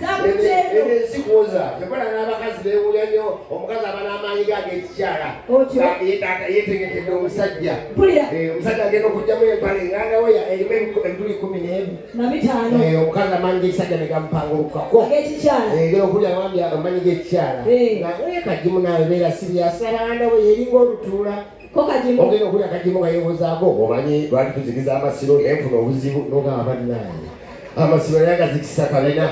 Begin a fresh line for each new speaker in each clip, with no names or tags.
Zakuteeyo.
ensikuoza tekola n'abakazi beewulya nnyo omukazi aba n'amaanyi. Nga yeetaaga yeetegekedde omusajja. Eh, omusajja agenda okugjamu empale ng'andaweya erimu ebituli kumi n'ebi Eh, omukazi amaanyi g'ekisajja ne gamupangulukako
ag'ekikyala.
Ngera okulya ngambya amanyi g'ekikyala.
Eh.
kagimu naawe beera siriyasi abalandawe eringa olutuula ogenda okulya kagimu nga yeebuzaako omanyi lwali tuzigiza amasiro naye nfuna obuzibu nogamba bannange amasiro naye agazikisa kalina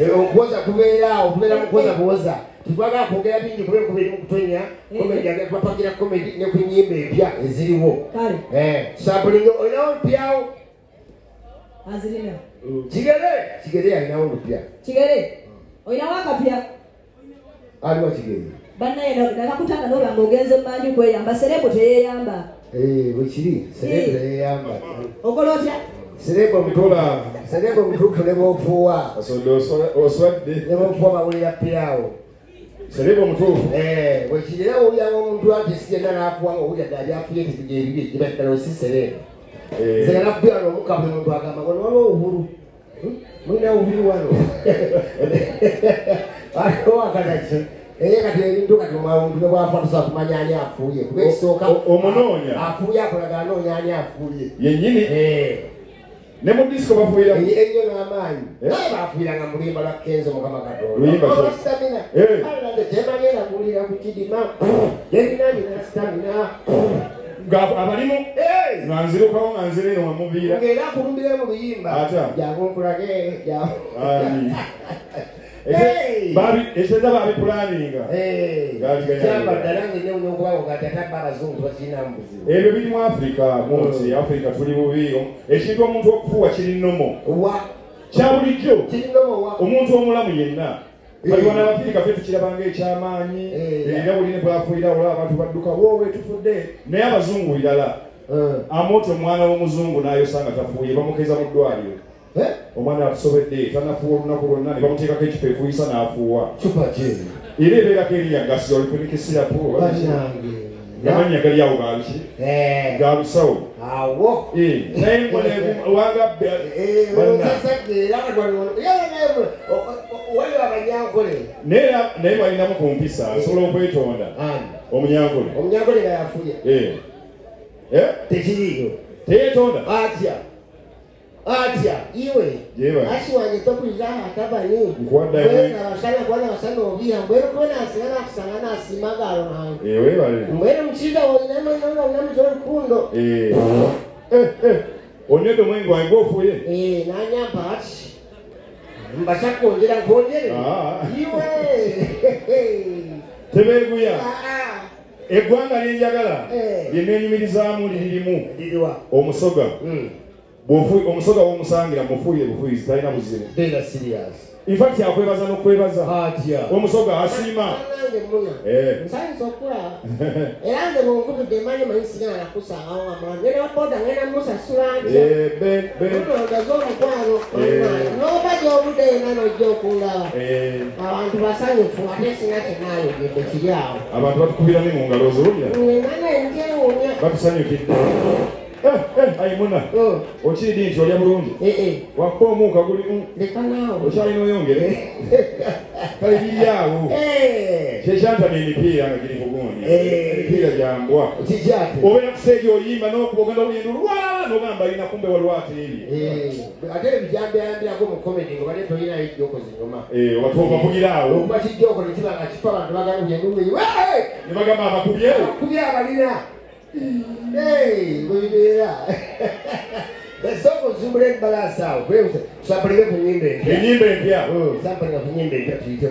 Eh, okwoza kubeeraawo okubeera mu kwoza buwoza tetwagala kwogera bingi kubera kuba eri mu kutonya komedi age twapagira komedi ne ku nyimba empya eziriwo. Eh, sabulingo olinawo olupyawo
azirina.
Kigere? Kigere alinawo olupya.
Kigere olinawo akapya?
Aliwo kigere.
Bannaye nakakutanga nolanga ogenze mumanju kweyamba serebo teyeyamba
Eh, bwekiri serebo teyeyamba
okola otya
serebo mutola serebo mutuufu ne bwofuuwa
oswadde
ne bwofuuwa bawulira pyawo
sereba omutuufu.
Bwekiri era owuliranga omuntu ati sigenda nakuwa nga owulira ddala byafuye tibigebibi kibaddala osi serebo nze nabbira nomuka buli muntu agamba ngo niwaliwo obubulu? Hmm? mulina obubulu wano. Aliwo akanaki naye kati ebintu kati omuntu nebwafa tusobola kumanya ani afuuye. Kuba ekisooka
omunoonya.
afuuye akolaga anoonya ani afuuye.
Yennyini?
Eh.
Ne mu disiko bafuuyiramu
Eri- ennyo n'amaanyi.
Eh?
naye bafuiranga mu luyimba lwa kenzo mukama
Luyimba ki?
katonda stamina.
Eh.
tebalera kulira ku kidima. Yerinanyina stamina.
Nga abalimu? Nga nzirukawo nga nzira eno mwemuviira
ngera akulumbire mu luyimba.
Ata.
jangu
ekiteza babipulaninga
kyamba ddala nga enewunya okubawo nga tatabba abazungu bakirinamu buzibu
ebyo biri mu afirika munti afirika tuli bubi ekintu omuntu okufuuwa kiri nnomo
wa
kya bulijjo
kirinomo wa.
Omuntu omulamu yenna baliwa n'abafirika ffe tukirabanga ekyamaanyi
Eh.
era buli ne bwafuira olaba abantu badduka woowe tufudde naye abazungu birala amooti omwana w'omuzungu n'ayosa nga tafuuye bamukeza mu ddwaliro
Eh?
Omwana atusobedde tanafuuwa olunaku lwonna ne bamuteekako ekipa efuyisa n'afuuwa era ebeerako eriyagasi olifunikisirapu
bannange
gamanya gali awo galiki
Eh,
galusawo
awo.
Naye
abanyankole
naye naye balinamu ku mpisa asobola okwetonda. Omunyankole.
Omunyankole nga yafuye
Eh. Eh?
tekiriyo
teyetonda
atya atya iwe.
Ashiwanyitse okwijaho
atabani mbwenu abashana obiha eh, mbwenu kubona asigana akusanga
nasimagara
oruhango mbwenu omushaija wonamuzira orukundo
eh. eh, onyede omwenge wange
nanyamba ati mbasha kwongera ah,
ah.
iwe.
Tebeeguya
ah,
eggwanga lyenjagala lyenenyumirizamu liririmu omusoga. Hmm. Omusoga womusangira mufuuye bufuyizi talina buzibu
beera serious.
Infact akwebaza n'okwebaza.
Atya
omusoga asiima. Eh.
nsanyisa okulaba era nze bwonkubidde manyi manyi sigala nakusangawo amala ngenda waboda ngenda musasula
Eh,
nondaza omutwalo
Eh.
noba gyobudde yena nojja okundaba
eh,
abantu basanyufu ate singa tenayogedde kiri awo.
Abantu batukubira ne mu ngalo ozolumya
ngengana enjewunya
batusanyukidde Eh, eh, ayi muna okiri nti olya bulungi? Wakka omuuka guli mm,
leka naawe.
Okyalina oyongere? Kale biri awo. Kyekyantama emipiira nga giri bugundi
Eh.
emipiira gyambwa obeera kuseegi oyimba n'okuba ogenda oluyendo lwa nogamba alina kumbe waliwo ate ebyo
ate ebikyambyayambirako mu komedi nga bale tolinayo ejjoko zinyuma
Eh, oba tubakugira awo.
Okuba kijjoko nekiba nga kifa abantu bagala kugyendumenyi
ne bagamba abakubyewo
kuby abalina Ei, soko zumbire
balasa wewe
sapanga kunyimbe sapanga kunyimbe tuite